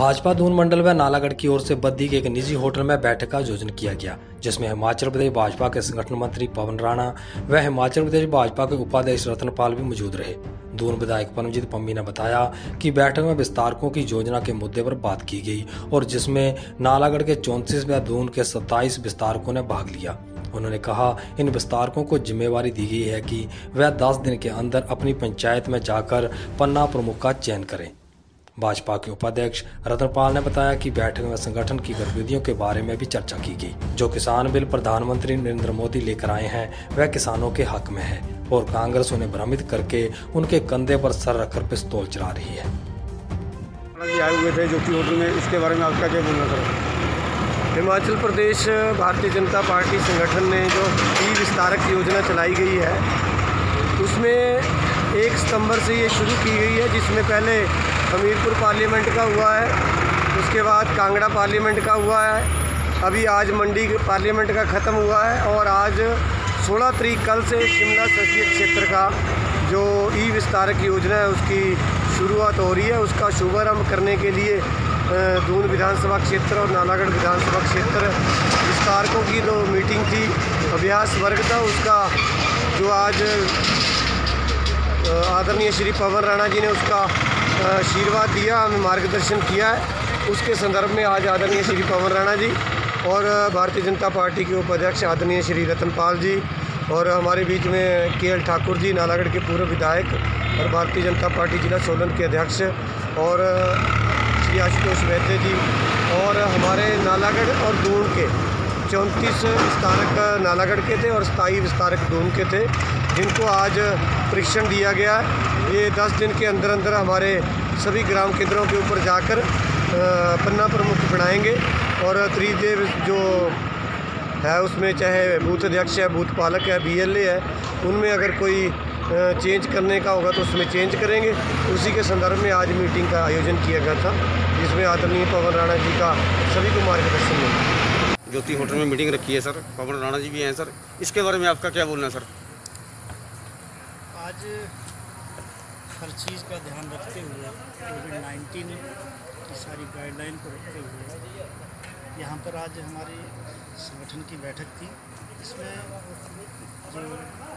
भाजपा दून मंडल व नालागढ़ की ओर से बद्दी के एक निजी होटल में बैठक का आयोजन किया गया, जिसमें हिमाचल प्रदेश भाजपा के संगठन मंत्री पवन राणा व हिमाचल प्रदेश भाजपा के उपाध्यक्ष रतनपाल भी मौजूद रहे। दून विधायक परमजीत पम्मी ने बताया कि बैठक में विस्तारकों की योजना के मुद्दे पर बात की गई और जिसमें नालागढ़ के चौंतीस व दून के सत्ताईस विस्तारकों ने भाग लिया। उन्होंने कहा, इन विस्तारकों को जिम्मेवारी दी गई है कि वह 10 दिन के अंदर अपनी पंचायत में जाकर पन्ना प्रमुख का चयन करें। भाजपा के उपाध्यक्ष रतनपाल ने बताया कि बैठक में संगठन की गतिविधियों के बारे में भी चर्चा की गई जो किसान बिल प्रधानमंत्री नरेंद्र मोदी लेकर आए हैं वह किसानों के हक में है और कांग्रेस उन्हें भ्रमित करके उनके कंधे पर सर रखकर पिस्तौल चला रही है। आए हुए थे ज्योति होटल में इसके बारे में आपका क्या बोलना सर हिमाचल प्रदेश भारतीय जनता पार्टी संगठन ने जो ई विस्तारक योजना चलाई गई है उसमें एक सितंबर से ये शुरू की गई है जिसमें पहले हमीरपुर पार्लियामेंट का हुआ है, उसके बाद कांगड़ा पार्लियामेंट का हुआ है, अभी आज मंडी पार्लियामेंट का ख़त्म हुआ है और आज 16 तारीख कल से शिमला संसदीय क्षेत्र का जो ई विस्तारक योजना है, उसकी शुरुआत हो रही है। उसका शुभारंभ करने के लिए दून विधानसभा क्षेत्र और नालागढ़ विधानसभा क्षेत्र विस्तारकों की जो मीटिंग थी, अभ्यास वर्ग था, उसका जो आज आदरणीय श्री पवन राणा जी ने उसका आशीर्वाद दिया हमें मार्गदर्शन किया है। उसके संदर्भ में आज आदरणीय श्री पवन राणा जी और भारतीय जनता पार्टी के उपाध्यक्ष आदरणीय श्री रतनपाल जी और हमारे बीच में के एल ठाकुर जी, नालागढ़ के पूर्व विधायक और भारतीय जनता पार्टी जिला सोलन के अध्यक्ष और श्री आशुतोष वैद्य जी और हमारे नालागढ़ और दून के चौंतीस विस्तारक नालागढ़ के थे और सताई विस्तारक दून के थे, जिनको आज प्रशिक्षण दिया गया। ये दस दिन के अंदर अंदर हमारे सभी ग्राम केंद्रों के ऊपर जाकर पन्ना प्रमुख बनाएँगे और त्रिदेव जो है उसमें चाहे बूथ अध्यक्ष है, बूथ पालक है बीएलए है, उनमें अगर कोई चेंज करने का होगा तो उसमें चेंज करेंगे। उसी के संदर्भ में आज मीटिंग का आयोजन किया गया था, जिसमें आदरणीय पवन राणा जी का सभी को मार्गदर्शन मिला। ज्योति होटल में मीटिंग रखी है, सर। पवन राणा जी भी हैं, सर। इसके बारे में आपका क्या बोलना है, सर? आज हर चीज़ का ध्यान रखते हुए कोविड नाइन्टीन की सारी गाइडलाइन को रखते हुए, यहाँ पर आज हमारी संगठन की बैठक थी। इसमें जो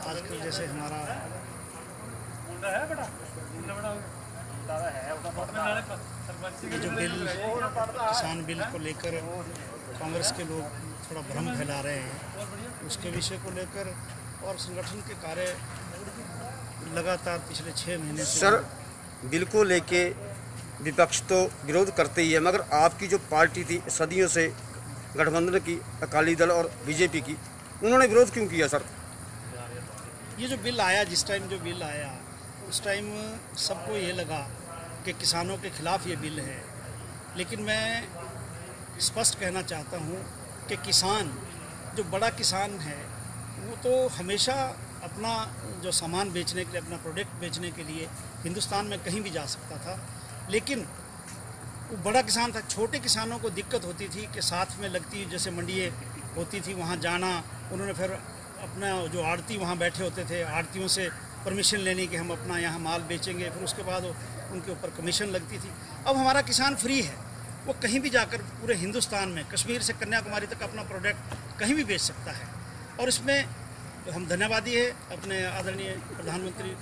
आजकल जैसे हमारा ये जो बिल, किसान बिल को लेकर कांग्रेस के लोग थोड़ा भ्रम फैला रहे हैं। उसके विषय को लेकर और संगठन के कार्य लगातार पिछले छः महीने से सर बिल को लेके विपक्ष तो विरोध करते ही है मगर आपकी जो पार्टी थी सदियों से गठबंधन की अकाली दल और बीजेपी की उन्होंने विरोध क्यों किया सर? ये जो बिल आया जिस टाइम जो बिल आया उस टाइम सबको ये लगा कि किसानों के खिलाफ ये बिल है। लेकिन मैं स्पष्ट कहना चाहता हूँ कि किसान, जो बड़ा किसान है, वो तो हमेशा अपना जो सामान बेचने के लिए, अपना प्रोडक्ट बेचने के लिए हिंदुस्तान में कहीं भी जा सकता था। लेकिन वो बड़ा किसान था, छोटे किसानों को दिक्कत होती थी कि साथ में लगती, जैसे मंडिये होती थी, वहाँ जाना, उन्होंने फिर अपना जो आड़ती वहाँ बैठे होते थे आड़तियों से परमिशन लेने की हम अपना यहाँ माल बेचेंगे, फिर उसके बाद उनके ऊपर कमीशन लगती थी। अब हमारा किसान फ्री है। वो कहीं भी जाकर पूरे हिंदुस्तान में, कश्मीर से कन्याकुमारी तक अपना प्रोडक्ट कहीं भी बेच सकता है। और इसमें तो हम धन्यवादी है अपने आदरणीय प्रधानमंत्री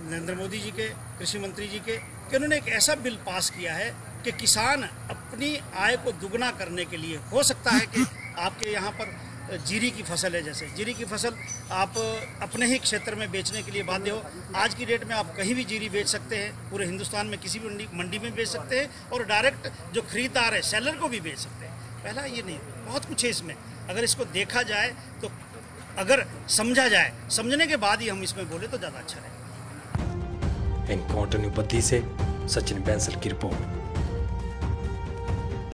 नरेंद्र मोदी जी के, कृषि मंत्री जी के, कि उन्होंने एक ऐसा बिल पास किया है कि किसान अपनी आय को दुगना करने के लिए, हो सकता है कि आपके यहाँ पर जीरी की फ़सल है जैसे। जीरी की फ़सल आप अपने ही क्षेत्र में बेचने के लिए बाध्य हो। आज की डेट में आप कहीं भी जीरी बेच सकते हैं, पूरे हिंदुस्तान में किसी भी मंडी में बेच सकते हैं और डायरेक्ट जो खरीदार है, सेलर को भी बेच सकते हैं। पहला ये नहीं, बहुत कुछ है इसमें। अगर इसको देखा जाए तो अगर समझा जाए, समझने के बाद ही हम इसमें बोले तो ज़्यादा अच्छा रहेगा। कॉन्टिन्यू बद्दी से सचिन बैंसल की रिपोर्ट।